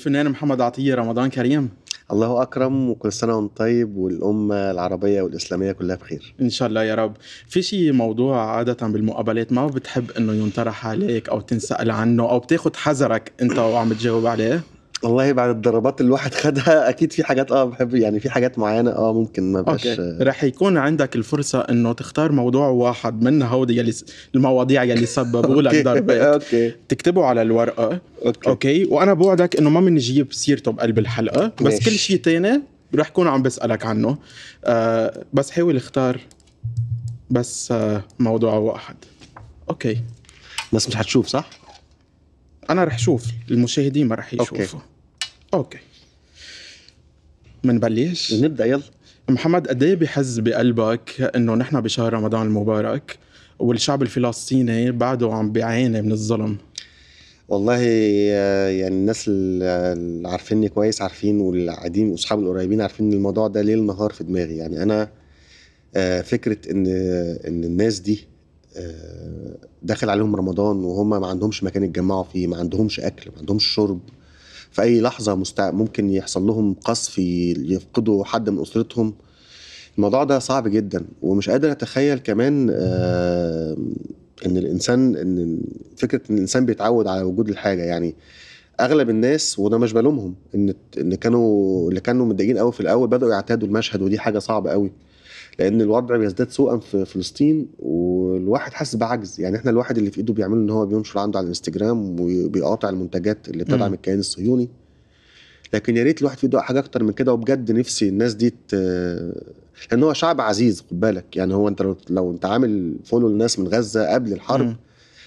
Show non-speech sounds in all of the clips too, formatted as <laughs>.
الفنان محمد عطية رمضان كريم. الله أكرم وكل سنة وأنت طيب والأمة العربية والإسلامية كلها بخير. إن شاء الله يا رب. في شي موضوع عادة بالمقابلات ما بتحب إنه ينطرح عليك أو تنسأل عنه أو بتاخد حذرك أنت وعم تجاوب عليه؟ والله بعد الضربات اللي الواحد خدها أكيد في حاجات آه بحب يعني في حاجات معينة آه ممكن ما بقاش رح يكون عندك الفرصة إنه تختار موضوع واحد من هودي يلي المواضيع يلي سببوا لك. <laughs> ضربات. أوكي. تكتبه على الورقة. Okay. Okay. وأنا بوعدك إنه ما بنجيب سيرته بقلب الحلقة بس ماشي. كل شيء تاني رح كون عم بسألك عنه. آه بس حاول اختار بس آه موضوع واحد. Okay. بس مش هتشوف صح؟ أنا رح شوف. المشاهدين ما رح Okay. Okay. منبلش. نبدأ يلا. محمد قد إيه بيحز بقلبك إنه نحن بشهر رمضان المبارك والشعب الفلسطيني بعده عم بيعاني من الظلم؟ والله آه، يعني الناس اللي عارفيني كويس عارفين واللي قاعدين وأصحابي القريبين عارفين إن الموضوع ده ليل نهار في دماغي. يعني أنا آه، فكرة إن إن الناس دي آه، داخل عليهم رمضان وهم ما عندهمش مكان يتجمعوا فيه ما عندهمش أكل ما عندهمش شرب في أي لحظة مستع... ممكن يحصل لهم قصف يفقدوا حد من أسرتهم. الموضوع ده صعب جدا. ومش قادر أتخيل كمان آه، إن الإنسان إن فكرة إن الإنسان بيتعود على وجود الحاجة. يعني أغلب الناس وده مش بلومهم إن إن كانوا اللي كانوا متضايقين قوي في الأول بدأوا يعتادوا المشهد ودي حاجة صعبة قوي لأن الوضع بيزداد سوءا في فلسطين والواحد حاسس بعجز يعني إحنا الواحد اللي في ايده بيعمله ان هو بينشر عنده على الانستجرام وبيقاطع المنتجات اللي بتدعم. الكيان الصهيوني لكن يا ريت الواحد في ايده حاجة أكتر من كده وبجد نفسي الناس دي ت... لأن هو شعب عزيز خد بالك يعني هو انت لو, لو انت عامل follow للناس من غزة قبل الحرب مم.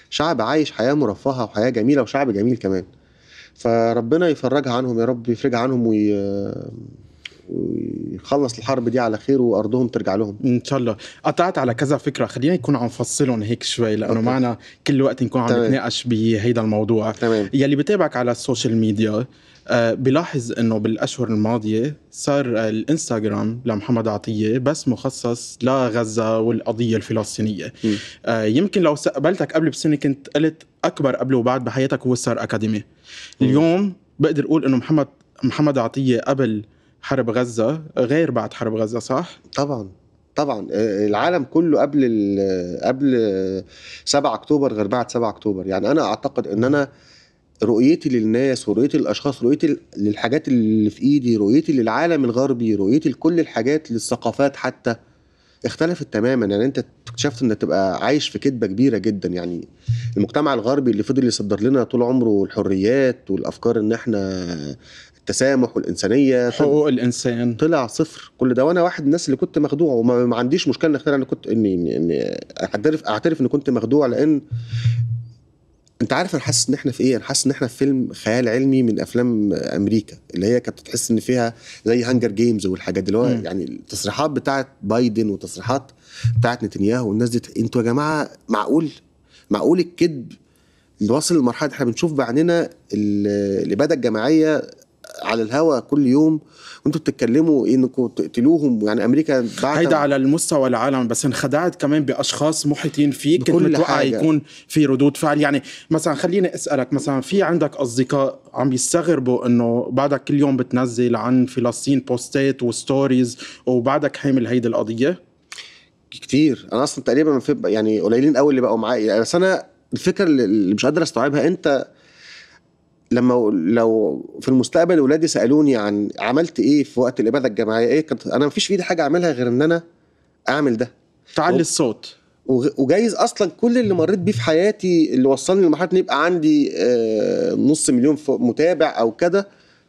شعب عايش حياة مرفهة وحياة جميلة وشعب جميل كمان فربنا يفرجها عنهم يا رب يفرجها عنهم وي... ويخلص الحرب دي على خير وأرضهم ترجع لهم. إن شاء الله. قطعت على كذا فكرة. خلينا نكون عم نفصلهم هيك شوي لأنه okay. معنا كل وقت نكون عم. نتناقش بهيدا الموضوع. تمام. يلي بتابعك على ال social media آه، بلاحظ إنه بالأشهر الماضية صار الإنستغرام لمحمد عطية بس مخصص لغزة والقضية الفلسطينية. مم. آه، يمكن لو سألتك قبل بسنة كنت قلت أكبر قبل وبعد بحياتك هو ستار أكاديمي. اليوم بقدر أقول إنه محمد محمد عطية قبل حرب غزة غير بعد حرب غزة صح؟ طبعا طبعا. آه، العالم كله قبل قبل 7 أكتوبر غير بعد 7 أكتوبر. يعني أنا أعتقد إن أنا رؤيتي للناس ورؤيتي للأشخاص رؤيتي للحاجات اللي في إيدي رؤيتي للعالم الغربي رؤيتي لكل الحاجات للثقافات حتى اختلفت تماما. يعني أنت اكتشفت انك تبقى عايش في كذبه كبيرة جدا. يعني المجتمع الغربي اللي فضل يصدر لنا طول عمره الحريات والأفكار إن إحنا التسامح والإنسانية. حقوق الإنسان. طلع صفر كل ده. وأنا واحد من الناس اللي كنت مخدوع وما ما عنديش مشكلة إن اختار أنا كنت اني اني اعترف أعترف ان كنت مخدوع لأن أنت عارف أنا حاسس إن إحنا في إيه؟ أنا حاسس إن إحنا في فيلم خيال علمي من أفلام أمريكا اللي هي كانت تحس إن فيها زي Hunger Games والحاجات اللي هو. يعني التصريحات بتاعت بايدن والتصريحات بتاعت نتنياهو والناس دي. أنتوا يا جماعة معقول؟ معقول الكذب اللي واصل لمرحلة إحنا بنشوف بعيننا ال- الإبادة الجماعية على الهوا كل يوم وانتوا بتتكلموا انكم تقتلوهم. يعني أمريكا بعد هيدا على المستوى العالم بس انخدعت كمان بأشخاص محيطين فيك كنت بكل متوقع حاجة. يكون في ردود فعل. يعني مثلا خليني أسألك مثلا في عندك أصدقاء عم يستغربوا إنه بعدك كل يوم بتنزل عن فلسطين بوستات وستوريز وبعدك حامل هيدي القضية؟ كتير. أنا أصلا تقريبا يعني قليلين قوي اللي بقوا معايا. يعني بس أنا الفكرة اللي مش قادر أستوعبها أنت لما لو في المستقبل ولادي سألوني عن عملت إيه في وقت الإبادة الجماعية إيه كنت أنا ما فيش في إيدي حاجة أعملها غير إن أنا أعمل ده تعلي. الصوت وجايز أصلا كل اللي مريت بيه في حياتي اللي وصلني لمرحلة إن يبقى عندي آه، نص مليون متابع أو كده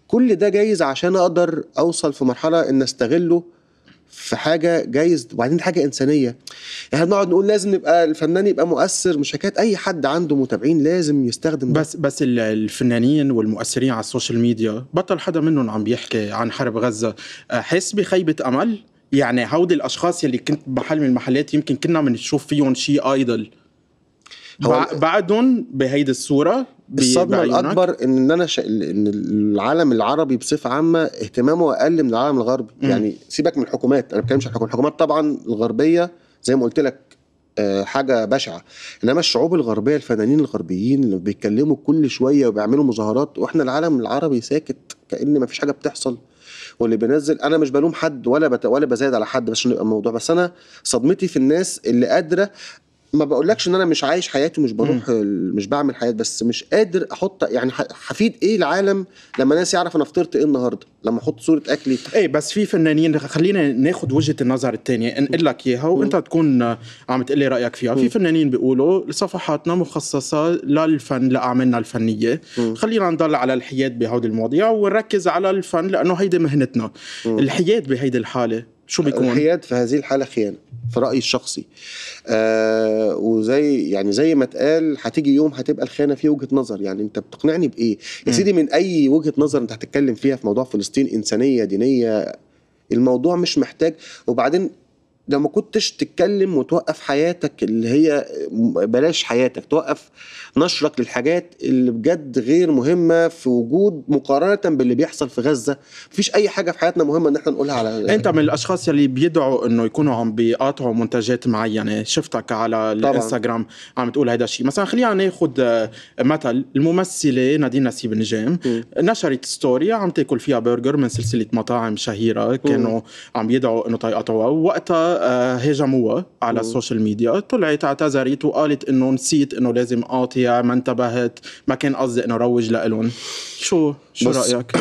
كل ده جايز عشان أقدر أوصل في مرحلة إن أستغله في حاجة جايز وبعدين حاجة إنسانية. إحنا بنقعد نقول لازم نبقى الفنان يبقى مؤثر مش حكاية أي حد عنده متابعين لازم يستخدم ده. بس بس ال- الفنانين والمؤثرين على ال social media بطل حدا منهم عم بيحكي عن حرب غزة. آه، حس بخيبة أمل؟ يعني هودي الأشخاص يلي كنت بمحل من المحلات يمكن كنا بنشوف فيهم شيء ايدل هو بع- بعدهم بهيدي الصورة الصدمة؟ الأكبر إن أنا ش... إن العالم العربي بصفة عامة اهتمامه أقل من العالم الغربي. مم. يعني سيبك من الحكومات أنا ما بتكلمش عن الحكومات الحكومات طبعا الغربية زي ما قلت لك آه، حاجة بشعة. إنما الشعوب الغربية الفنانين الغربيين اللي بيتكلموا كل شوية وبيعملوا مظاهرات وإحنا العالم العربي ساكت كأن ما فيش حاجة بتحصل. واللي بينزل أنا مش بلوم حد ولا بت... ولا بزايد على حد بس عشان يبقى الموضوع. بس أنا صدمتي في الناس اللي قادرة ما بقولكش إن أنا مش عايش حياتي ومش بروح مش بعمل حياتي بس مش قادر أحط يعني هفيد إيه العالم لما الناس يعرف أنا فطرت إيه النهارده؟ لما أحط صورة أكلي. إيه بس في فنانين خلينا ناخد وجهة النظر الثانية انقل لك إياها؟ وأنت تكون عم تقول لي رأيك فيها. في فنانين بيقولوا صفحاتنا مخصصة للفن لأعمالنا الفنية. خلينا نضل على الحياد بهودي المواضيع ونركز على الفن لأنه هيدي مهنتنا. الحياد بهيدي الحالة شو بيكون؟ الحياد في هذه الحالة خيانة في رأيي الشخصي. آه وزي يعني زي ما اتقال هتيجي يوم هتبقى الخيانة فيه وجهة نظر. يعني انت بتقنعني بإيه؟ يا. سيدي من أي وجهة نظر انت هتتكلم فيها في موضوع فلسطين إنسانية دينية الموضوع مش محتاج. وبعدين لو ما كنتش تتكلم وتوقف حياتك اللي هي بلاش حياتك توقف نشر للحاجات اللي بجد غير مهمة في وجود مقارنة باللي بيحصل في غزة. مفيش أي حاجة في حياتنا مهمة إن إحنا نقولها على أنت من الأشخاص يلي بيدعوا إنه يكونوا عم بيقاطعوا منتجات معينة. شفتك على الإنستغرام عم تقول هذا الشيء. مثلا خلينا ناخذ آه، مثل الممثلة نادين نسيب نجيم. نشرت story عم تاكل فيها برجر من سلسلة مطاعم شهيرة. كانوا عم يدعوا إنه تيقاطعوها ووقتها آه، هاجموها على. ال social media. طلعت اعتذرت وقالت إنه نسيت إنه لازم قاطع ما انتبهت؟ ما كان قصدي إنه روج لإلهم. شو؟ شو رأيك؟ <clears throat>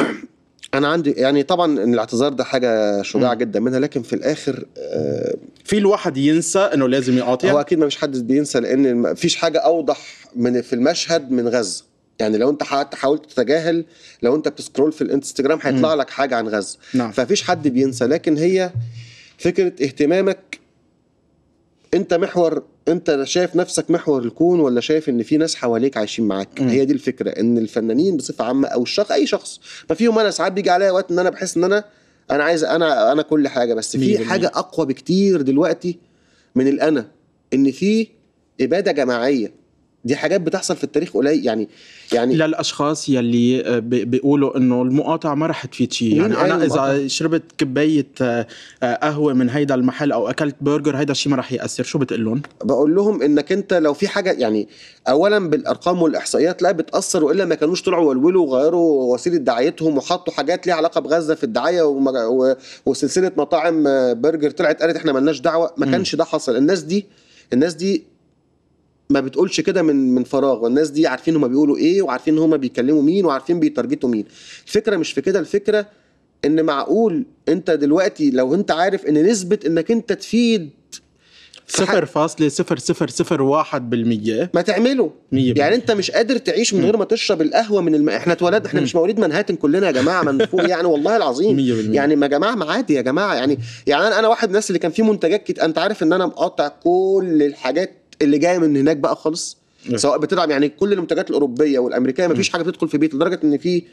أنا عندي يعني طبعا الاعتذار ده حاجة شجاعة. جدا منها لكن في الآخر آه في الواحد ينسى إنه لازم يقاطع؟ هو أكيد ما فيش حد بينسى لأن ما فيش حاجة أوضح من في المشهد من غزة. يعني لو أنت حاولت تتجاهل لو أنت بتسكرول في الانستجرام هيطلع. لك حاجة عن غزة. نعم. ففيش حد بينسى لكن هي فكرة اهتمامك أنت محور انت شايف نفسك محور الكون ولا شايف ان في ناس حواليك عايشين معاك. هي دي الفكرة ان الفنانين بصفة عامة أو الشخص اي شخص ففيهم أنا ساعات بيجي عليا وقت ان أنا بحس ان أنا أنا عايز أنا أنا كل حاجة بس في. حاجة اقوى بكتير دلوقتي من الانا ان في إبادة جماعية دي حاجات بتحصل في التاريخ قليل يعني يعني للاشخاص يلي آه، بي- بيقولوا إنه المقاطعة ما رح تفيد شيء يعني أنا المقاطعة؟ إذا شربت كباية آه، آه، قهوة من هيدا المحل أو أكلت برجر هيدا الشيء ما رح يأثر شو بتقول لهم بقول لهم إنك أنت لو في حاجة يعني اولا بالأرقام والإحصائيات لا بتاثر والا ما كانوش طلعوا ولولوا وغيروا وسيله دعايتهم وحطوا حاجات ليها علاقة بغزة في الدعاية. و... وسلسلة مطاعم برجر طلعت قالت إحنا ملناش دعوة ما. كانش ده حصل الناس دي الناس دي ما بتقولش كده من من فراغ. والناس دي عارفين هما بيقولوا إيه وعارفين هما بيكلموا مين وعارفين بي target وا مين. الفكرة مش في كده الفكرة إن معقول أنت دلوقتي لو أنت عارف إن نسبة إنك أنت تفيد صفر فاصلة صفر صفر صفر واحد بالمية. ما تعمله. مية يعني أنت مش قادر تعيش من غير ما تشرب القهوة من الم... إحنا اتولدنا إحنا. مش مواليد منهاتن كلنا يا جماعة من فوق <laughs> يعني والله العظيم. مية بالمية. يعني ما جماعة ما عادي يا جماعة. يعني يعني أنا أنا واحد من الناس اللي كان فيه منتجات كت... أنت عارف إن أنا مقاطع كل الحاجات اللي جاية من هناك بقى خالص إيه. سواء بتدعم يعني كل المنتجات الأوروبية والأمريكية ما فيش حاجة بتدخل في بيتي لدرجة إن في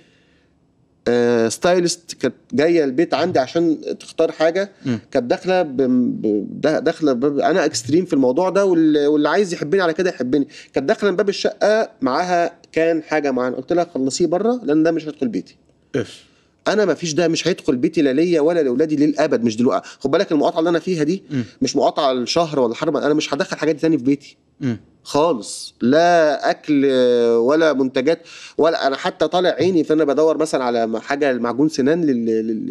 آه stylist كانت جاية البيت عندي عشان تختار حاجة. كانت داخلة داخلة. أنا extreme في الموضوع ده واللي, واللي عايز يحبني على كده يحبني كانت داخلة من باب الشقة معاها كان حاجة معانا قلت لها خلصيه بره لأن ده مش هيدخل بيتي if أنا ما فيش ده مش هيدخل بيتي لا ليا ولا لأولادي للأبد مش دلوقتي خد بالك المقاطعة اللي أنا فيها دي مم. مش مقاطعة الشهر ولا حرب أنا مش هدخل حاجات تاني في بيتي مم. خالص لا أكل ولا منتجات ولا أنا حتى طالع عيني فأنا بدور مثلا على حاجة معجون سنان لل- لل-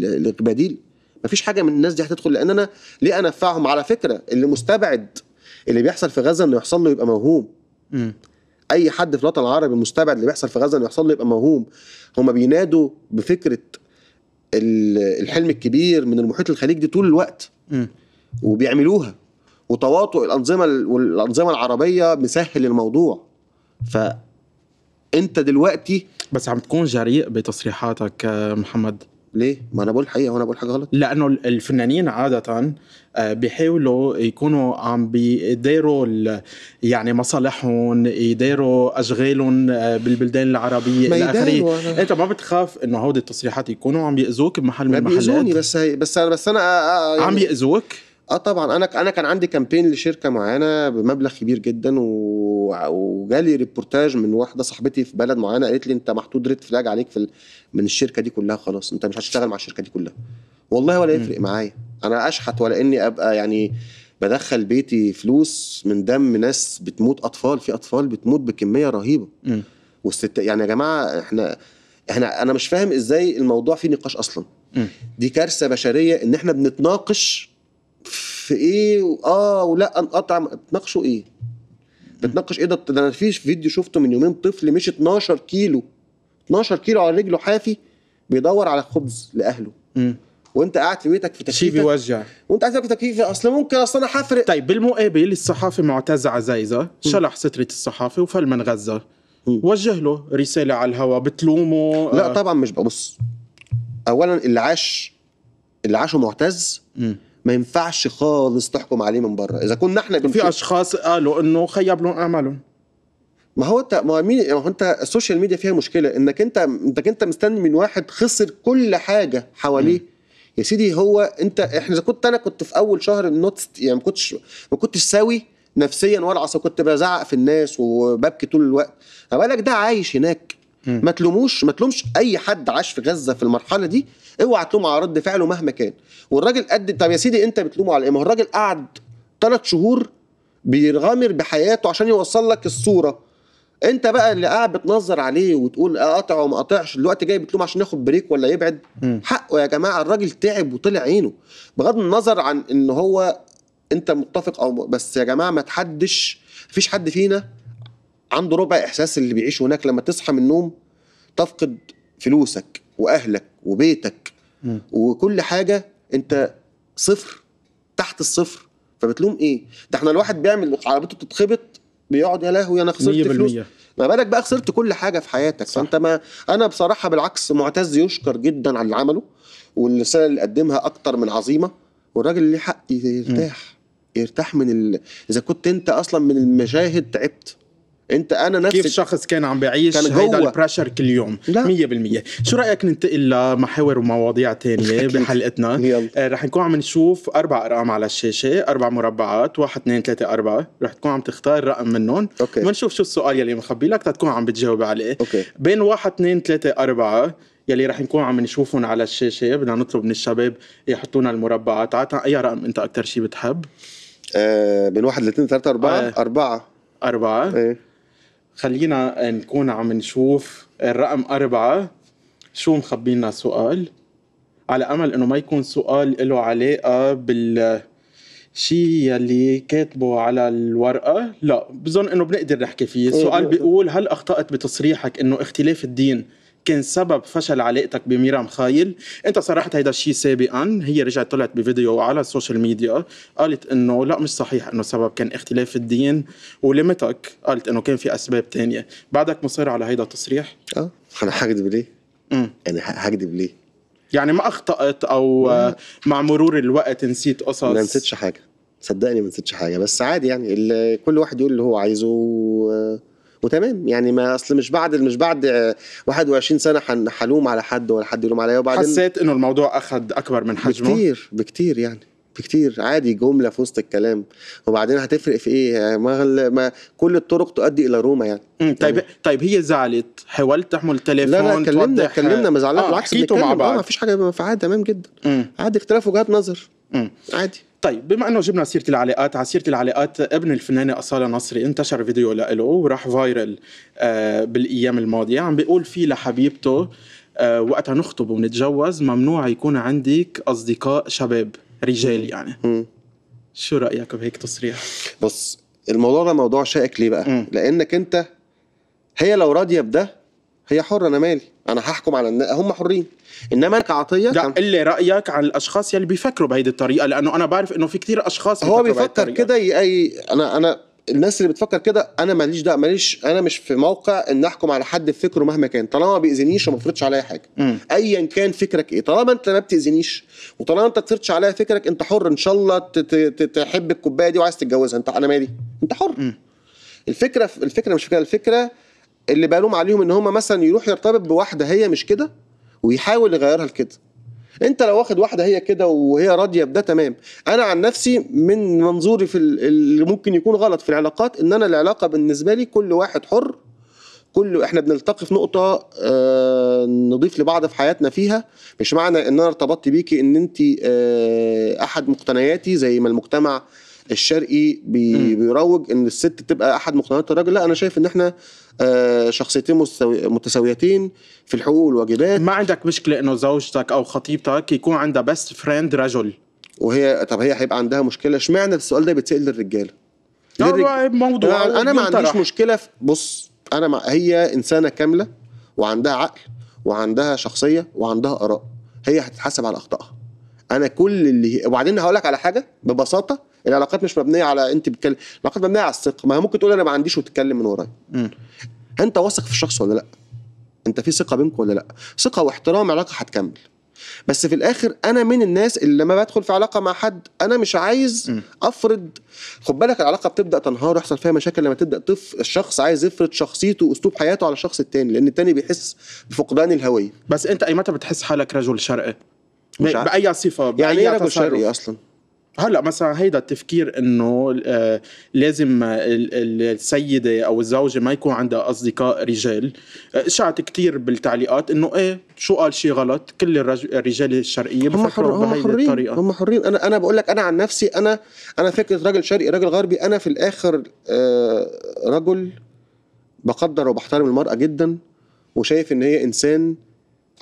لل- للبديل مفيش حاجة من الناس دي هتدخل لأن أنا ليه أنفعهم على فكرة اللي مستبعد اللي بيحصل في غزة إنه يحصل له يبقى موهوم. أي حد في الوطن العربي المستبعد اللي بيحصل في غزة إنه يحصل له يبقى موهوم. هما بينادوا بفكرة ال- الحلم الكبير من المحيط الخليجي طول الوقت. وبيعملوها. وتواطؤ الأنظمة والأنظمة العربية مسهل الموضوع. فانت دلوقتي بس عم تكون جريء بتصريحاتك آه، محمد. ليه؟ ما أنا بقول الحقيقة وأنا بقول حاجة غلط. لأنه الفنانين عادة آه، بيحاولوا يكونوا عم بيديروا يعني مصالحهم يديروا أشغالهم آه، بالبلدان العربية ما إلى آخره. أنت ما بتخاف إنه هودي التصريحات يكونوا عم بيأذوك بمحل من ما بيأذوني المحلات؟ بس هي بس أنا بس أنا آه آه عم يعني يأذوك؟ آه طبعا. أنا أنا كان عندي campaign لشركة معينة بمبلغ كبير جدا و... وجالي ريبورتاج من واحدة صاحبتي في بلد معينة قالت لي أنت محطوط red flag عليك في ال... من الشركة دي كلها خلاص. أنت مش هتشتغل مع الشركة دي كلها. والله ولا يفرق معايا. أنا أشحت ولا إني أبقى يعني بدخل بيتي فلوس من دم ناس بتموت أطفال. في أطفال بتموت بكمية رهيبة. والست يعني يا جماعة إحنا إحنا أنا مش فاهم إزاي الموضوع فيه نقاش أصلا. مم. دي كارثة بشرية إن إحنا بنتناقش في إيه آه ولا نقطع بتناقشوا إيه؟ بتناقش إيه ده؟ ده أنا في فيديو شفته من يومين طفل مشي 12 كيلو 12 كيلو على رجله حافي بيدور على خبز لأهله. مم. وانت قاعد في بيتك في شيء تكييفك بيوجع وانت قاعد في تكييف اصل ممكن اصل أنا هفرق طيب بالمقابل الصحافي معتز عزيزة شلح سترة الصحافي وفل من غزة. مم. وجه له رسالة على الهواء بتلومه. لا آه، طبعا مش ببص اولا اللي عاش اللي عاشه معتز. مم. ما ينفعش خالص تحكم عليه من بره. إذا كنا إحنا في أشخاص قالوا إنه خيب لهم أعمالهم. ما هو انت ما هو مين ما هو أنت السوشيال ميديا فيها مشكلة. إنك انت إنك أنت مستني من واحد خسر كل حاجة حواليه. يا سيدي هو انت إحنا إذا كنت أنا كنت في أول شهر النوت يعني ما كنتش ما كنتش سوي نفسيا ولا عصبي كنت بزعق في الناس وببكي طول الوقت. ما بالك ده عايش هناك. ما تلوموش ما تلومش أي حد عاش في غزة في المرحلة دي. اوعى تلوم على رد فعله مهما كان. والراجل قد طب يا سيدي انت بتلومه على إيه؟ ما هو الراجل قعد ثلاث شهور بيغامر بحياته عشان يوصل لك الصورة. انت بقى اللي قاعد بتنظر عليه وتقول اقطع وما قطعش دلوقتي جاي بتلوم عشان ياخد بريك ولا يبعد؟ مم. حقه يا جماعة الراجل تعب وطلع عينه. بغض النظر عن إن هو أنت متفق أو بس يا جماعة ما تحدش مفيش حد فينا عنده ربع إحساس اللي بيعيشه هناك لما تصحى من النوم تفقد فلوسك وأهلك وبيتك. مم. وكل حاجة أنت صفر تحت الصفر. فبتلوم إيه؟ ده إحنا الواحد بيعمل عربيته بتتخبط بيقعد يا لهوي أنا خسرت فلوس. 100% ما بالك بقى خسرت كل حاجة في حياتك. صح. فأنت ما أنا بصراحة بالعكس معتز يشكر جدا على اللي عمله والرسالة اللي قدمها أكتر من عظيمة والراجل ليه حق يرتاح. يرتاح من ال... إذا كنت أنت أصلا من المشاهد تعبت. انت أنا كيف نفسي شخص كان عم بيعيش كان هيدا. ال pressure كل يوم؟ لا. 100% شو رأيك ننتقل لمحاور ومواضيع تانية. بحلقتنا؟ يلا. آه، رح نكون عم نشوف أربع أرقام على الشاشة أربع مربعات واحد اثنين ثلاثة أربعة. رح تكون عم تختار رقم منهم. okay. بنشوف شو السؤال يلي مخبي لك تكون عم بتجاوب عليه. okay. بين واحد اثنين ثلاثة أربعة يلي رح نكون عم نشوفهم على الشاشة بدنا نطلب من الشباب يحطونا المربعات. عطا أي رقم أنت أكتر شي بتحب؟ آه بين واحد لاثنين ثلاثة أربعة. آه. أربعة. أربعة. إيه. خلينا نكون عم نشوف الرقم أربعة. شو مخبينا سؤال؟ على أمل إنه ما يكون سؤال له علاقة بال شيء يلي كاتبه على الورقة. لا بظن إنه بنقدر نحكي فيه. إيه، السؤال بنقدر. بيقول هل أخطأت بتصريحك إنه اختلاف الدين كان سبب فشل علاقتك بميرام خايل انت صرحت هيدا الشيء سابقا هي رجعت طلعت بفيديو على السوشيال ميديا قالت إنه لا مش صحيح إنه سبب كان اختلاف الدين ولمتك قالت إنه كان في أسباب تانية بعدك مصر على هيدا التصريح أه أنا هكذب ليه؟ مم. يعني هكذب ليه؟ يعني ما أخطأت أو. آه، مع مرور الوقت نسيت قصص ما نسيتش حاجة صدقني ما نسيتش حاجة بس عادي يعني كل واحد يقول اللي هو عايزه. وتمام. يعني ما أصل مش بعد مش بعد آه، 21 سنة حن- حلوم على حد ولا حد يلوم عليا. وبعدين حسيت إنه الموضوع أخذ أكبر من حجمه؟ بكتير بكتير يعني بكتير. عادي جملة في وسط الكلام. وبعدين هتفرق في إيه؟ ما, ما كل الطرق تؤدي إلى روما يعني. مم. طيب طيب هي زعلت؟ حاولت تحمل تليفون لا لا كلمنا كلمنا ما زعلناش آه، بالعكس مع بنتكلم. آه ما بعض. فيش حاجة في عادي تمام جدا. مم. عادي اختلاف وجهات نظر. مم. عادي. طيب بما أنه جبنا سيرة العلاقات على سيرة العلاقات ابن الفنانة أصالة نصري انتشر فيديو له وراح فايرل آه بالأيام الماضية. عم بيقول فيه لحبيبته آه وقتها نخطب ونتجوز ممنوع يكون عندك أصدقاء شباب رجال يعني. مم. شو رأيك بهيك تصريح؟ بص الموضوع ده موضوع شائك ليه بقى؟ مم. لأنك أنت هي لو راضية بده هي حرة أنا مالي أنا هحكم على الناس هم حرين إنما أنا كعطية لا كان- قل لي رأيك عن الأشخاص يلي بيفكروا بهيدي الطريقة لأنه أنا بعرف إنه في كتير أشخاص هو بيفكر. كده أي أنا أنا الناس اللي بتفكر كده أنا ماليش ده ماليش أنا مش في موقع إن أحكم على حد بفكره مهما كان طالما ما بيأذينيش وما بيفرضش عليا حاجة. ايا كان فكرك إيه طالما أنت ما بتأذينيش وطالما أنت ما تفرضش عليا فكرك أنت حر إن شاء الله تحب الكوباية دي وعايز تتجوزها أنت أنا مالي أنت حر مم. الفكرة الفكرة مش فكره الفكرة اللي بلوم عليهم إن هم مثلا يروح يرتبط بواحدة هي مش كده ويحاول يغيرها لكده. أنت لو واخد واحدة هي كده وهي راضية بده تمام. أنا عن نفسي من منظوري في ال- اللي ممكن يكون غلط في العلاقات إن أنا العلاقة بالنسبة لي كل واحد حر كل إحنا بنلتقي في نقطة آه نضيف لبعض في حياتنا فيها. مش معنى إن أنا ارتبطت بيكي إن أنت آه أحد مقتنياتي زي ما المجتمع الشرقي بي. بيروج إن الست تبقى أحد مقتنيات الراجل. لا أنا شايف إن إحنا شخصيتين مستوي- متساويتين في الحقوق والواجبات ما عندك مشكلة إنه زوجتك أو خطيبتك يكون عندها بست فريند رجل. وهي طب هي هيبقى عندها مشكلة. اشمعنى السؤال ده بيتسأل للرجاله لا، موضوع أنا, أنا ما. عنديش مشكلة في بص أنا مع هي إنسانة كاملة وعندها عقل وعندها شخصية وعندها آراء. هي هتتحاسب على أخطائها. أنا كل اللي. وبعدين هقول لك على حاجة ببساطة. العلاقات مش مبنية على أنت بتكلم العلاقات مبنية على الثقة ما هي ممكن تقول أنا ما عنديش وتتكلم من ورايا. أنت واثق في الشخص ولا لأ أنت في ثقة بينكم ولا لأ ثقة واحترام علاقة هتكمل بس في الآخر أنا من الناس اللي لما بدخل في علاقة مع حد أنا مش عايز م. أفرض خد بالك العلاقة بتبدأ تنهار ويحصل فيها مشاكل لما تبدأ طف الشخص عايز يفرض شخصيته وأسلوب حياته على الشخص التاني لأن التاني بيحس بفقدان الهوية بس أنت ايمتى بتحس حالك رجل شرقي. بأي صفة بأي يعني إيه رجل؟ شرقي أصلا هلا مثلا هيدا التفكير إنه آه، لازم ال- ال- السيدة أو الزوجة ما يكون عندها أصدقاء رجال آه، اشعت كثير بالتعليقات إنه إيه شو قال شيء غلط كل الرج- الرجال الشرقية. بفكروا حرين الطريقة هم حرين أنا أنا بقول لك أنا عن نفسي أنا أنا فكره راجل شرقي راجل غربي أنا في الآخر آه رجل بقدر وبحترم المرأة جدا وشايف إن هي إنسان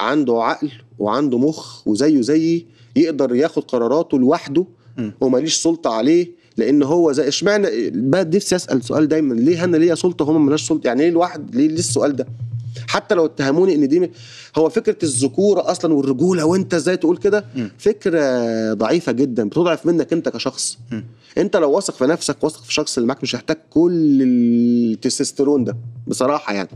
عنده عقل وعنده مخ وزيه زيي يقدر ياخد قراراته لوحده. وماليش سلطة عليه لأن هو زي اشمعنى بقى نفسي أسأل سؤال دايما ليه أنا ليا سلطة هم مالهاش سلطة؟ يعني ليه الواحد ليه, ليه السؤال ده؟ حتى لو اتهموني إن دي هو فكرة الذكوره أصلا والرجولة وأنت إزاي تقول كده. فكرة ضعيفة جدا بتضعف منك أنت كشخص م. أنت لو واثق في نفسك واثق في الشخص اللي معاك مش هيحتاج كل التستوستيرون ده بصراحة يعني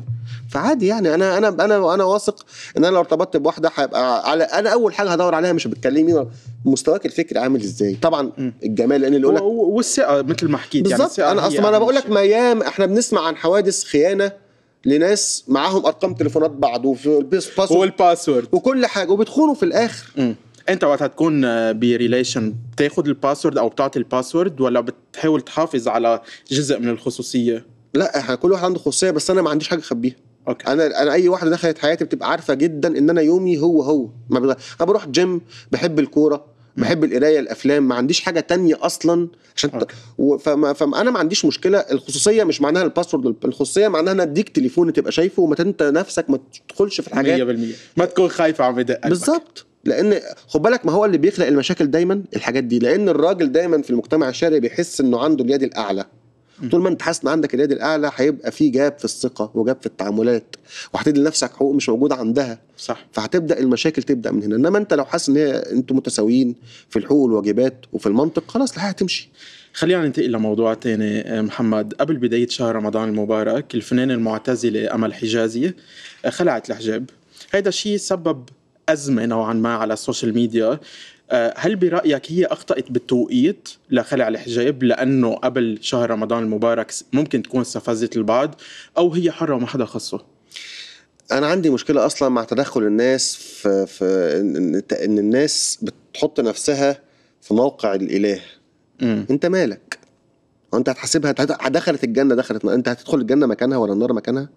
فعادي يعني أنا أنا أنا أنا واثق إن أنا لو ارتبطت بواحدة هيبقى على أنا أول حاجة هدور عليها مش بتكلمي مستواك الفكري عامل إزاي طبعا م. الجمال لأن اللي يقول لك والثقة مثل ما حكيت يعني بالظبط أنا أصلا ما أنا بقول لك. ما يام إحنا بنسمع عن حوادث خيانة لناس معاهم أرقام تليفونات بعض وفي password وال password وكل حاجة وبتخونوا في الآخر. مم. أنت وقت تكون ب relation بتاخذ ال password أو بتعطي الباسورد ولا بتحاول تحافظ على جزء من الخصوصية؟ لا إحنا كل واحد عنده خصوصية بس أنا ما عنديش حاجة أخبيها. okay. أنا أنا أي واحدة دخلت حياتي بتبقى عارفة جدا إن أنا يومي هو هو. ما بغ... أنا بروح جيم بحب الكورة. بحب القراية الأفلام ما عنديش حاجة تانية أصلا عشان ت... و... فما... فانا ما عنديش مشكلة الخصوصية مش معناها ال password الخصوصية معناها إن أديك تليفون تبقى شايفه وما انت نفسك ما تدخلش في 100% الحاجات ما تكون خايفه عم يدق قلبك. بالظبط. لأن خد بالك ما هو اللي بيخلق المشاكل دايما؟ الحاجات دي. لأن الراجل دايما في المجتمع الشرقي بيحس إنه عنده اليد الأعلى. طول ما انت حاسس ان عندك اليد الاعلى هيبقى في gap في الثقة و gap في التعاملات وهتدي لنفسك حقوق مش موجودة عندها. صح. فهتبدأ المشاكل تبدأ من هنا. إنما انت لو حاسس إن هي أنتوا متساويين في الحقوق والواجبات وفي المنطق خلاص الحياة هتمشي. خلينا ننتقل لموضوع تاني محمد. قبل بداية شهر رمضان المبارك الفنانة المعتزلة أمل حجازي خلعت الحجاب هذا الشيء سبب أزمة نوعا ما على السوشيال ميديا. آه، هل برأيك هي أخطأت بالتوقيت؟ لخلع الحجاب لأنه قبل شهر رمضان المبارك ممكن تكون استفزت البعض أو هي حرة وما حدا خصه أنا عندي مشكلة أصلا مع تدخل الناس في في إن, إن, إن الناس بتحط نفسها في موقع الإله. مم. أنت مالك؟ أنت هتحاسبها هت- دخلت الجنة دخلت أنت هتدخل الجنة مكانها ولا النار مكانها؟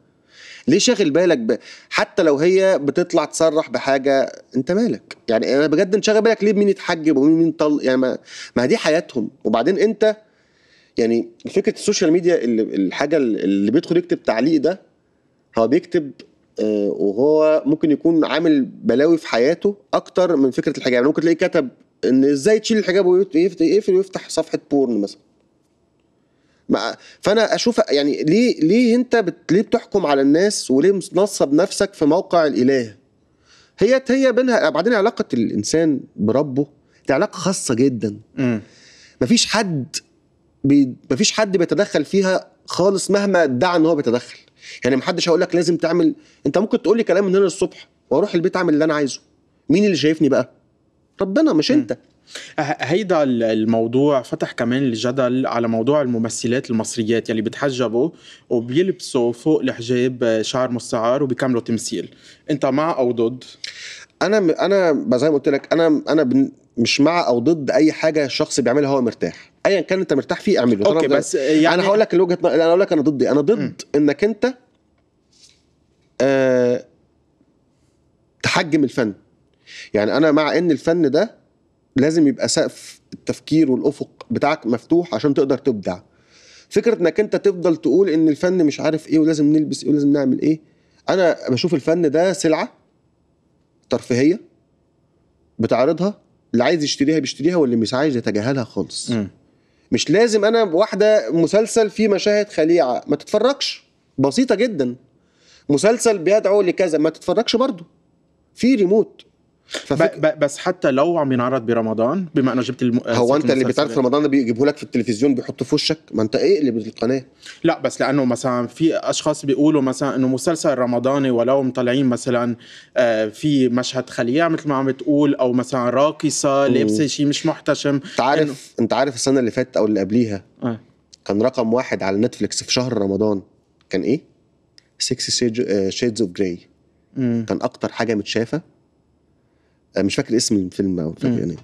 ليه شاغل بالك ب... حتى لو هي بتطلع تصرح بحاجة انت مالك؟ يعني بجد انت شاغل بالك ليه مين يتحجب ومين مين طل؟ يعني ما, ما دي حياتهم. وبعدين انت يعني فكرة السوشيال ميديا اللي الحاجة اللي بيدخل يكتب تعليق ده هو بيكتب آه، وهو ممكن يكون عامل بلاوي في حياته أكتر من فكرة الحجاب. يعني ممكن تلاقيه كتب إن إزاي تشيل الحجاب ويقفل ويفتح صفحة porn مثلا. فأنا أشوف يعني ليه ليه أنت بت ليه بتحكم على الناس وليه منصب نفسك في موقع الإله؟ هي هي بينها بعدين علاقة الإنسان بربه دي علاقة خاصة جدا. مم. مفيش حد بي... مفيش حد بيتدخل فيها خالص مهما ادعى إن هو بيتدخل. يعني محدش هيقول لك لازم تعمل أنت ممكن تقول لي كلام من هنا للصبح وأروح البيت أعمل اللي أنا عايزه. مين اللي شايفني بقى؟ ربنا مش أنت. ه- هيدا ال- الموضوع فتح كمان الجدل على موضوع الممثلات المصريات يلي بيتحجبوا وبيلبسوا فوق الحجاب شعر مستعار وبيكملوا تمثيل. أنت مع أو ضد؟ أنا أنا زي ما قلت لك أنا أنا بن... مش مع أو ضد أي حاجة الشخص بيعملها هو مرتاح. ايا كان أنت مرتاح فيه اعمله. أوكي بس يعني أنا هقول لك الوجهة أنا هقول لك أنا ضد إيه. أنا ضد مم. إنك أنت آه تحجم الفن. يعني أنا مع إن الفن ده لازم يبقى سقف التفكير والأفق بتاعك مفتوح عشان تقدر تبدع. فكرة إنك أنت تفضل تقول إن الفن مش عارف إيه ولازم نلبس إيه ولازم نعمل إيه أنا بشوف الفن ده سلعة ترفيهية بتعرضها اللي عايز يشتريها بيشتريها واللي مش عايز يتجاهلها خالص. مم. مش لازم أنا واحدة مسلسل فيه مشاهد خليعة ما تتفرجش. بسيطة جدا. مسلسل بيدعو لكذا ما تتفرجش برضه. في ريموت. ففك... ب- ب- بس حتى لو عم ينعرض برمضان بما إنه جبت الم... هو أنت اللي بتعرف في. رمضان ده بيجيبه لك في التلفزيون بيحطه في وشك ما أنت اقلب القناه لا بس لأنه مثلا في أشخاص بيقولوا مثلا إنه مسلسل رمضاني ولو مطلعين مثلا آه، في مشهد خليع مثل ما عم بتقول أو مثلا راقصه لابسه شيء مش محتشم أنت عارف أنت عارف السنة اللي فاتت أو اللي قبليها آه. كان رقم واحد على نتفليكس في شهر رمضان كان إيه؟ 6 Shades of Grey. كان أكتر حاجة متشافة مش فاكر اسم الفيلم أو فاكر. يعني.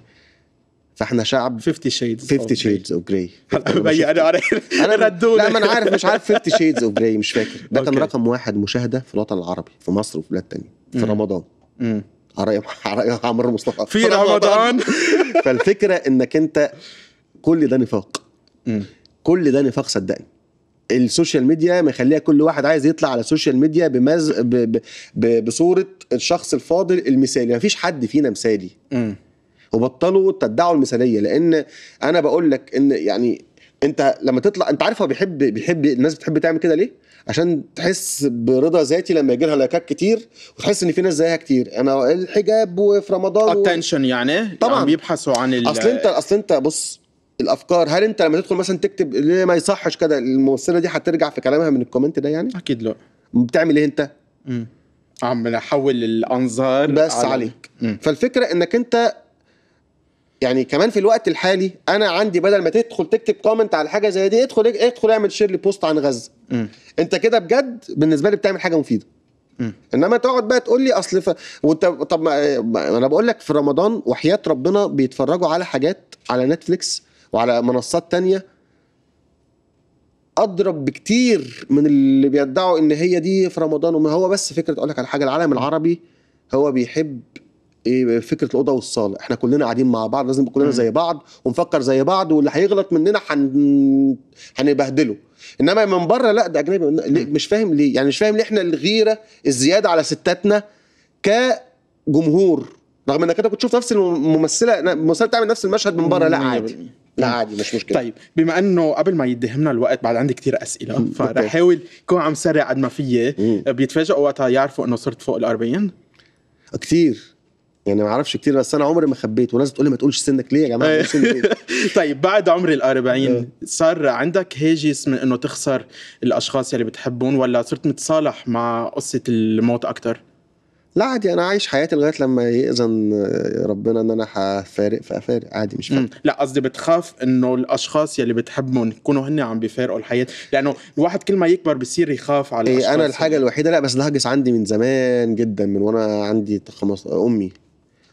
فإحنا شعب 50 Shades 50 Shades of Grey أنا عارف. أنا لا ما أنا عارف مش عارف 50 Shades of Grey مش فاكر. ده كان. رقم واحد مشاهدة في الوطن العربي في مصر وفي بلاد تانية في. رمضان. مم. على رأي عمرو مصطفى. في رمضان. <laughs> فالفكرة إنك أنت كل ده نفاق. كل ده نفاق صدقني. السوشيال ميديا مخليها كل واحد عايز يطلع على السوشيال ميديا بمز... ب... ب... بصورة الشخص الفاضل المثالي مفيش حد فينا مثالي مم. وبطلوا تدعوا المثالية لأن أنا بقول لك إن يعني أنت لما تطلع أنت عارف هو بيحب بيحب الناس بتحب تعمل كده ليه؟ عشان تحس برضا ذاتي لما يجي لها لايكات كتير وتحس إن في ناس زيها كتير أنا الحجاب وفي رمضان و... attention يعني طبعاً. عم بيبحثوا عن ال... أصل انت أصل أنت بص الأفكار هل أنت لما تدخل مثلا تكتب ليه ما يصحش كده الممثلة دي هترجع في كلامها من ال comment ده يعني أكيد لا بتعمل إيه أنت مم. عم نحول الأنظار بس على- عليك مم. فالفكرة إنك أنت يعني كمان في الوقت الحالي أنا عندي بدل ما تدخل تكتب comment على حاجة زي دي ادخل ادخل اعمل share ل post عن غزة مم. أنت كده بجد بالنسبة لي بتعمل حاجة مفيدة مم. إنما تقعد بقى تقول لي أصل ف... وانت طب ما... ما أنا بقول لك في رمضان وحياة ربنا بيتفرجوا على حاجات على نتفليكس وعلى منصات تانية أضرب بكتير من اللي بيدعوا إن هي دي في رمضان. وما هو بس فكرة أقول لك على حاجة العالم العربي هو بيحب إيه فكرة الأوضة والصالة. إحنا كلنا قاعدين مع بعض لازم كلنا. زي بعض ونفكر زي بعض واللي هيغلط مننا هن... هنبهدله. إنما من بره لا ده أجنبي. مش فاهم ليه. يعني مش فاهم ليه إحنا الغيرة الزيادة على ستاتنا كجمهور. رغم إنك أنت كنت تشوف نفس الممثلة الممثلة تعمل نفس المشهد من بره لا عادي. 100%. لا عادي مش مشكلة طيب بما إنه قبل ما يدهمنا الوقت بعد عندي كتير أسئلة فرح. أحاول كون عم سرع قد ما فيي. بيتفاجئوا وقتها يعرفوا إنه صرت فوق ال 40 كتير يعني ما أعرفش كتير بس أنا عمري ما خبيت وناس تقول لي ما تقولش سنك ليه يا جماعة ليه؟ <laughs> طيب بعد عمر ال 40 إيه. صار عندك هاجس من إنه تخسر الأشخاص يلي بتحبهم ولا صرت متصالح مع قصة الموت أكثر؟ لا عادي أنا عايش حياتي لغاية لما يأذن ربنا إن أنا هفارق فافارق عادي مش فارق. لا قصدي بتخاف إنه الأشخاص يلي بتحبهم يكونوا هن عم بيفارقوا الحياة. لأنه الواحد كل ما يكبر بصير يخاف على الاشخاص إيه أنا الحاجة الوحيدة لا بس ده هجس عندي من زمان جدا من وأنا عندي خمس أمي.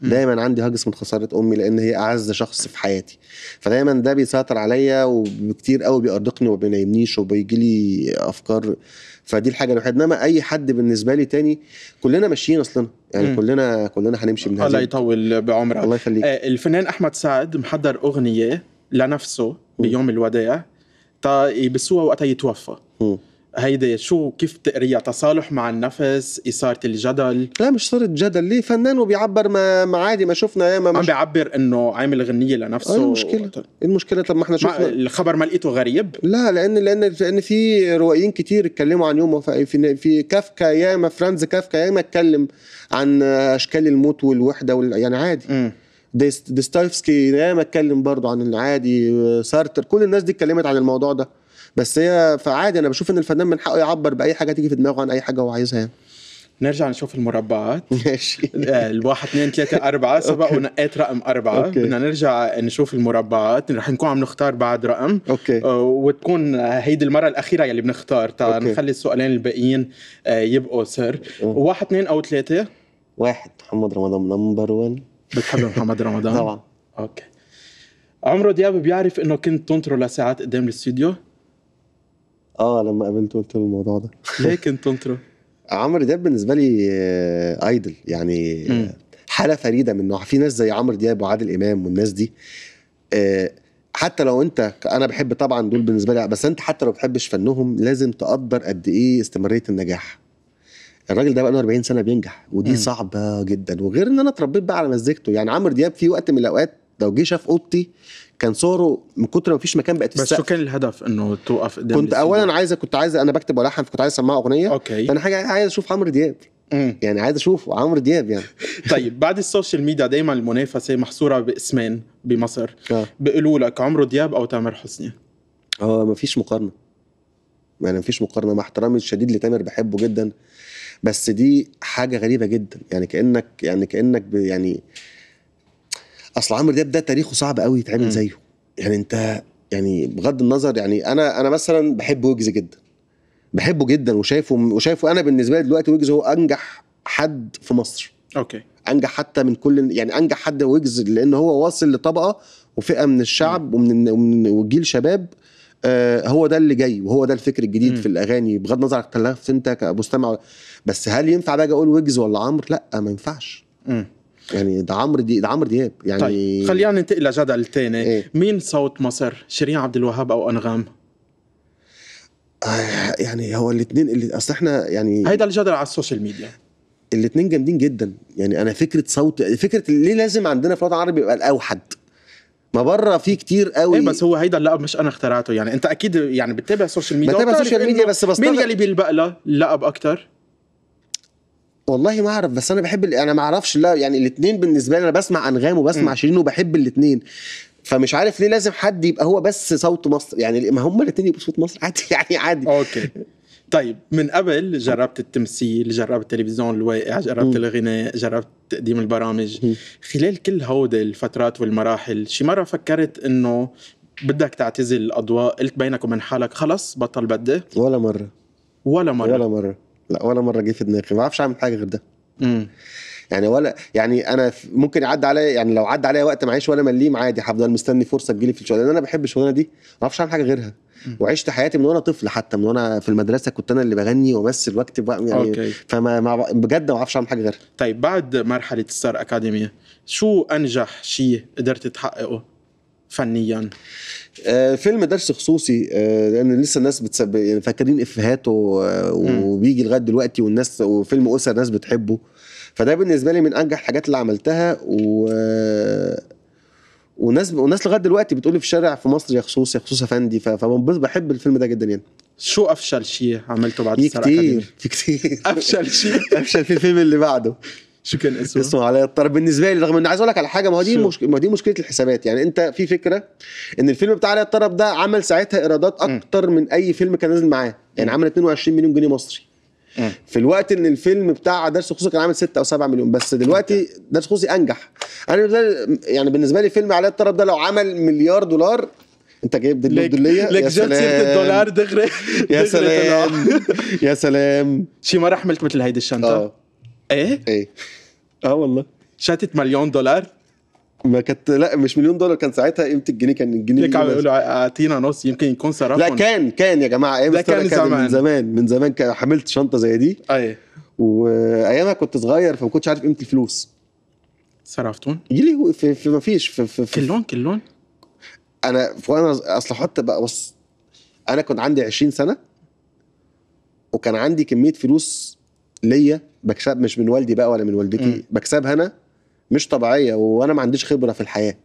دايما عندي هجس من خسارة أمي لأن هي أعز شخص في حياتي. فدايما ده بيسيطر عليا وكتير قوي بيأرقني وما بينيمنيش وبيجي لي أفكار فدي الحاجة الوحيدة. إنما أي حد بالنسبة لي تاني كلنا ماشيين اصلنا يعني مم. كلنا كلنا هنمشي من الله هذا يطول بعمرك. الله يخليك. آه، الفنان أحمد سعد محضر أغنية لنفسه بيوم الوداع. تا يبسوها وقتها يتوفى. مم. هيدي شو كيف تقريها تصالح مع النفس إثارة الجدل؟ لا مش صارت جدل ليه فنان وبيعبر ما, ما عادي ما شفنا ياما عم مش... بيعبر إنه عامل غنية لنفسه. إيه المشكلة؟ إيه المشكلة؟ طب ما إحنا شفنا الخبر ما لقيته غريب؟ لا لأن لأن لأن في روائيين كتير اتكلموا عن يوم في في كافكا ياما فرانز كافكا ياما اتكلم عن أشكال الموت والوحدة وال... يعني عادي. دوست- دوستويفسكي ياما اتكلم برضو عن العادي سارتر كل الناس دي اتكلمت عن الموضوع ده. بس هي فعادي أنا بشوف إن الفنان من حقه يعبر بأي حاجة تيجي في دماغه عن أي حاجة هو عايزها يعني. نرجع نشوف المربعات. <laughs> ماشي. آه، الواحد اثنين ثلاثة أربعة سبق <laughs> okay. ونقيت رقم أربعة؟ okay. بدنا نرجع نشوف المربعات. رح نكون عم نختار بعد رقم. أوكي. آه، وتكون هيدي المرة الأخيرة يلي بنختار. تا okay. نخلي السؤالين الباقيين آه، يبقوا سر. واحد اثنين أو ثلاثة واحد. محمد رمضان number 1 بتحب محمد رمضان؟ <laughs> طبعا. okay. عمرو دياب بيعرف إنه كنت تنطره لساعات قدام الاستوديو آه لما قابلته قلت له الموضوع ده. <laughs> ليه كنت تنطره؟ عمرو دياب بالنسبة لي آه، idol يعني مم. آه، حالة فريدة من نوعها في ناس زي عمرو دياب وعادل إمام والناس دي. آه، حتى لو أنت أنا بحب طبعا دول بالنسبة لي بس أنت حتى لو بتحبش فنهم لازم تقدر قد إيه استمرارية النجاح. الراجل ده بقى له 40 سنة بينجح ودي. صعبة جدا. وغير إن أنا اتربيت بقى على مزيكته. يعني عمرو دياب في وقت من الأوقات لو جه شاف اوضتي كان صوره من كتر ما فيش مكان بقت في بس شو كان الهدف؟ إنه توقف قدام كنت؟ اولا عايز كنت عايز أنا بكتب والحن فكنت عايز اسمعه أغنية. okay. فانا حاجة عايز أشوف عمرو دياب. مم. يعني عايز أشوفه عمرو دياب يعني. <laughs> طيب بعد ال social media دائما المنافسة محصورة باسمين بمصر. آه. بيقولوا لك عمرو دياب أو تامر حسني؟ هو مفيش مقارنة. يعني مفيش مقارنة. مع احترامي الشديد لتامر بحبه جدا. بس دي حاجة غريبة جدا. يعني كانك يعني كأنك يعني أصل عمرو دياب ده تاريخه صعب قوي. يتعمل زيه. يعني أنت يعني بغض النظر يعني أنا أنا مثلا بحب ويجز جدا. بحبه جدا وشايفه وشايفه أنا بالنسبة لي دلوقتي ويجز هو أنجح حد في مصر. okay. أنجح حتى من كل يعني أنجح حد ويجز لأن هو واصل لطبقة وفئة من الشعب ومن ومن وجيل شباب آه هو ده اللي جاي وهو ده الفكر الجديد مم. في الأغاني. بغض النظر عن أنت كمستمع بس هل ينفع بقى أقول ويجز ولا عمرو؟ لأ ما ينفعش. مم. يعني ده عمرو دي ده عمرو دياب يعني طيب خلينا ننتقل لجدل تاني إيه؟ مين صوت مصر؟ شيرين عبد الوهاب أو أنغام؟ آه يعني هو الاثنين اللي أصل إحنا يعني هيدا الجدل على ال social media. الاثنين جامدين جدا. يعني أنا فكرة صوت فكرة ليه لازم عندنا في الوطن العربي يبقى الأوحد؟ ما بره في كتير قوي. إيه بس هو هيدا اللقب مش أنا اخترعته. يعني أنت أكيد يعني بتتابع ال social media بتابع ال social media بس بستغرب- مين يلي بيلبق له؟ اللقب أكثر والله ما أعرف بس أنا بحب ال- أنا ما أعرفش لا يعني الاثنين بالنسبة لي أنا بسمع أنغام وبسمع. شيرين وبحب الاثنين فمش عارف ليه لازم حد يبقى هو بس صوت مصر يعني ما هم الاثنين يبقوا صوت مصر؟ <laughs> عادي يعني عادي. okay. طيب من قبل جربت التمثيل جربت التلفزيون الواقع جربت. الغناء جربت تقديم البرامج. خلال كل هودي الفترات والمراحل شي مرة فكرت إنه بدك تعتزل الأضواء قلت بينك وبين حالك خلص بطل بدي؟ ولا مرة. ولا مرة. ولا مرة. لا ولا مرة جه في دماغي. ما بعرفش أعمل حاجة غير ده. مم. يعني ولا يعني أنا ممكن يعدي عليا يعني لو عدى عليا وقت معيش ولا مليم عادي هفضل مستني فرصة تجيلي في الشغلانه لأن أنا بحب الشغلانة دي ما بعرفش أعمل حاجة غيرها. مم. وعشت حياتي من وأنا طفل حتى من وأنا في المدرسة كنت أنا اللي بغني وأمثل وأكتب يعني أوكي. فما ما بجد ما بعرفش أعمل حاجة غيرها. طيب بعد مرحلة ستار أكاديمية شو أنجح شيء قدرت تحققه؟ فنيا؟ آه، فيلم درس خصوصي آه، لأن لسه الناس بتسب... يعني فاكرين افهاته آه،. وبيجي لغاية دلوقتي والناس وفيلم اسر الناس بتحبه فده بالنسبة لي من أنجح الحاجات اللي عملتها و وناس وناس لغاية دلوقتي بتقول في الشارع في مصر يا خصوص يا خصوص افندي ف- فبنبسط بحب الفيلم ده جدا يعني شو أفشل شيء عملته بعد أكاديمية؟ كتير في كتير أفشل شيء <laughs> أفشل في الفيلم اللي بعده شو كان اسمه؟ اسمه عليا الطرب بالنسبة لي رغم ان عايز أقول لك على حاجة ما هو دي شو؟ مش... ما هو دي مشكلة الحسابات يعني أنت في فكرة إن الفيلم بتاع عليا الطرب ده عمل ساعتها إيرادات. أكتر من أي فيلم كان نازل معاه يعني. عمل 22 مليون جنيه مصري. في الوقت إن الفيلم بتاع درس خصوصي كان عامل 6 أو 7 مليون بس دلوقتي درس خصوصي أنجح أنا يعني بالنسبة لي فيلم عليا الطرب ده لو عمل مليار دولار أنت جايب دليل دليه لك جبت الدولار دغري يا. سلام يا سلام شي مرة حملت مثل هيدي الشنطة؟ إيه؟ إيه آه والله شاتت مليون دولار؟ ما كانت لا مش مليون دولار كان ساعتها قيمة الجنيه كان الجنيه ليك عم بيجي يقولوا أعطينا نص يمكن يكون صرفهم لا كان كان يا جماعة أيام كان زمان. من زمان من زمان كان حملت شنطة زي دي إيه وأيامها كنت صغير فما كنتش عارف قيمة الفلوس صرفتهم؟ يجي لي في, في ما فيش في, في, في كلهم كلهم؟ أنا وأنا أصل حتى بقى بص أنا كنت عندي 20 سنة وكان عندي كمية فلوس ليا بكسب مش من والدي بقى ولا من والدتي مم. بكسبها أنا مش طبيعية وأنا ما عنديش خبرة في الحياة.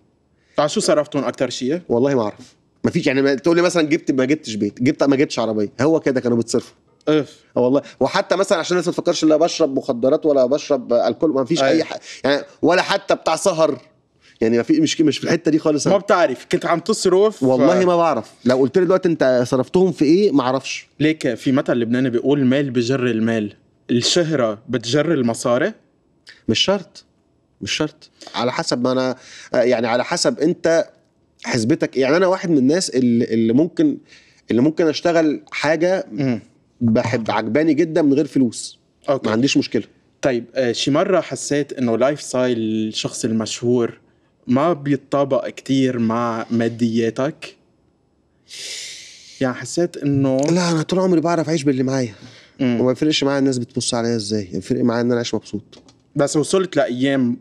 على شو صرفتهم أكتر شيء؟ والله ما أعرف. ما فيش يعني تقول لي مثلا جبت ما جبتش بيت جبت ما جبتش عربية. هو كده كانوا بيتصرفوا اف أه والله. وحتى مثلا عشان الناس ما تفكرش لا بشرب مخدرات ولا بشرب ألكول ما فيش. أي حاجة يعني ولا حتى بتاع سهر. يعني ما في مش مش في الحتة دي خالص. ما. بتعرف. كنت عم تصرف والله ما بعرف. لو قلت لي دلوقتي أنت صرفتهم في إيه؟ ما أعرفش. ليك في مثل لبناني بيقول المال بجر المال. الشهرة بتجر المصاري؟ مش شرط مش شرط. على حسب ما أنا يعني على حسب أنت حسبتك يعني أنا واحد من الناس اللي, اللي ممكن اللي ممكن أشتغل حاجة بحب عجباني جدا من غير فلوس. ما okay عنديش مشكلة. طيب آه، شي مرة حسيت إنه lifestyle الشخص المشهور ما بيتطابق كتير مع مادياتك؟ يعني حسيت إنه لا أنا طول عمري بعرف أعيش باللي معايا. مم. وما يفرقش معايا الناس بتبص عليا إزاي يفرق معايا ان أنا عايش مبسوط. بس وصلت لأيام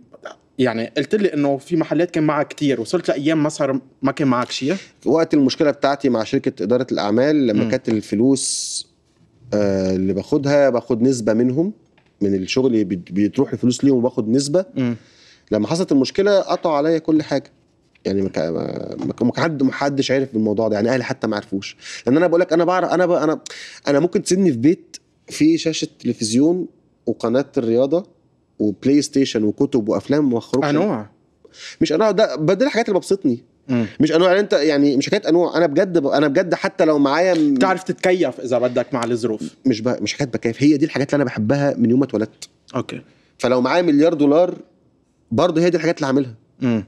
يعني قلت لي إنه في محلات كان معها كتير وصلت لأيام ما صار ما كان معك شيء؟ وقت المشكلة بتاعتي مع شركة إدارة الأعمال لما. كانت الفلوس آه، اللي باخدها باخد نسبة منهم من الشغل بتروح الفلوس ليهم وباخد نسبة. امم لما حصلت المشكلة قطعوا عليا كل حاجة. يعني ما كان ما حد ما حدش عارف بالموضوع ده يعني أهلي حتى ما عرفوش. لأن أنا بقول لك أنا بعرف أنا أنا أنا ممكن تسيبني في بيت في شاشة تلفزيون وقناة الرياضة و PlayStation وكتب وأفلام واخرج أنواع. مش أنواع ده ده الحاجات اللي ببسطني. امم مش أنواع يعني أنت يعني مش حكاية أنواع أنا بجد ب... أنا بجد حتى لو معايا م- بتعرف تتكيف إذا بدك مع الظروف. مش ب... مش حكاية بكيف هي دي الحاجات اللي أنا بحبها من يوم ما اتولدت. okay. فلو معايا مليار دولار برضه هي دي الحاجات اللي هعملها.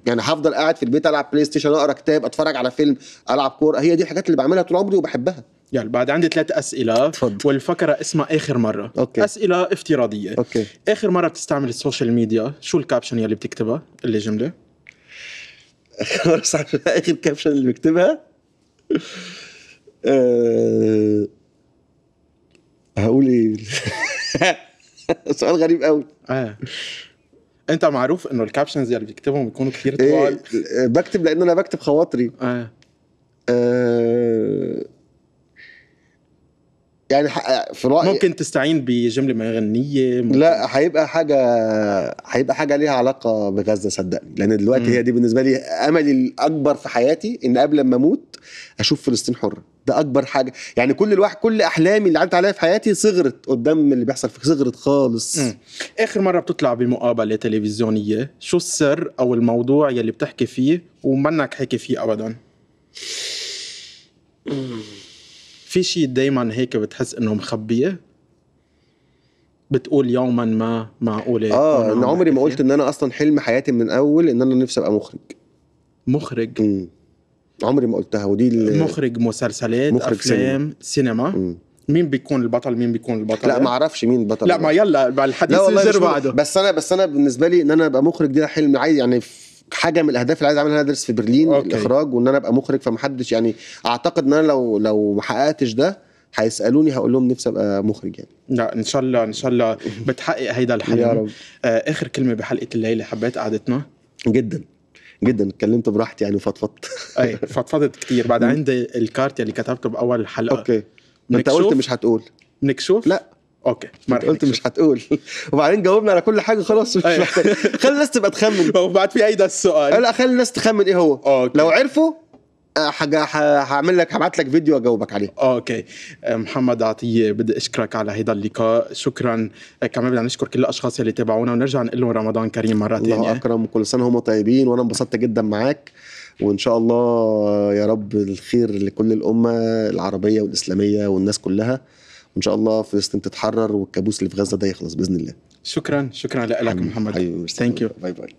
يعني هفضل قاعد في البيت ألعب PlayStation أقرأ كتاب أتفرج على فيلم ألعب كورة هي دي الحاجات اللي بعملها طول عمري وبحبها. يلا بعد عندي ثلاث أسئلة اتفضل. والفكرة اسمها آخر مرة. okay. أسئلة افتراضية. okay. آخر مرة بتستعمل ال social media شو ال caption يلي بتكتبها؟ اللي جملة. آخر <laughs> caption اللي بكتبها؟ أه... هقول إيه؟ <laughs> سؤال غريب قوي آه. أنت معروف إنه الكابشنز يلي بتكتبهم بيكونوا كثير إيه طوال. بكتب لأن أنا بكتب خواطري. آه. أه... يعني في رأيي ممكن تستعين بجملة مغنيه ممكن لا هيبقى حاجة هيبقى حاجة ليها علاقة بغزة صدقني. لأن دلوقتي مم. هي دي بالنسبة لي أملي الأكبر في حياتي إن قبل ما أموت أشوف فلسطين حرة. ده أكبر حاجة. يعني كل الواحد كل أحلامي اللي عدت عليها في حياتي صغرت قدام اللي بيحصل في صغرت خالص. مم. آخر مرة بتطلع بمقابله تلفزيونية شو السر أو الموضوع يلي بتحكي فيه ومنك حكي فيه ابدا؟ <sighs> في شيء دايما هيك بتحس إنه مخبية؟ بتقول يوما ما معقوله آه أكون ان عم عمري ما قلت إن أنا أصلا حلم حياتي من أول إن أنا نفسي أبقى مخرج؟ مخرج؟ مم. عمري ما قلتها ودي مخرج مسلسلات مخرج أفلام سينما, مم. مين بيكون البطل؟ مين بيكون البطل؟ لا ما أعرفش مين البطل. لا ما يلا لا الحديث والله مهم. بعده. بس أنا بس أنا بالنسبة لي إن أنا أبقى مخرج دي حلم عايز يعني في حاجة من الأهداف اللي عايز أعملها أدرس في برلين أوكي. الإخراج وإن أنا أبقى مخرج فمحدش يعني أعتقد إن أنا لو لو ما حققتش ده هيسألوني هقول لهم نفسي أبقى مخرج يعني. لا إن شاء الله إن شاء الله. <laughs> بتحقق هيدا الحلم. يا رب. آه آخر كلمة بحلقة الليلة حبيت قعدتنا؟ جدا. جدا. اتكلمت براحتي يعني وفضفضت. <laughs> أي فضفضت كتير. بعد عندي الكارت يلي كتبته بأول الحلقة. okay. ما أنت قلت؟ مش هتقول. بنكشف لا. okay ما أنت قلت مش هتقول. <laughs> وبعدين جاوبنا على كل حاجة خلاص مش. محتاج. خلي الناس تبقى تخمن. <laughs> وبعد في هيدا السؤال؟ لا خلي الناس تخمن إيه هو. okay. لو عرفوا آه، حاجة هعمل لك هبعت لك فيديو أجاوبك عليه. أوكي. آه، محمد عطية بدي أشكرك على هيدا اللقاء. شكرا. آه، كمان بدنا نشكر كل الأشخاص اللي تابعونا. ونرجع نقول لهم رمضان كريم مرة ثانية الله أكرم وكل سنة وهم طيبين. وأنا انبسطت جدا معاك. وإن شاء الله يا رب الخير لكل الأمة العربية والإسلامية والناس كلها. وان شاء الله فلسطين تتحرر والكابوس اللي في غزة ده يخلص بإذن الله. شكرا شكرا لك محمد. thank you bye bye.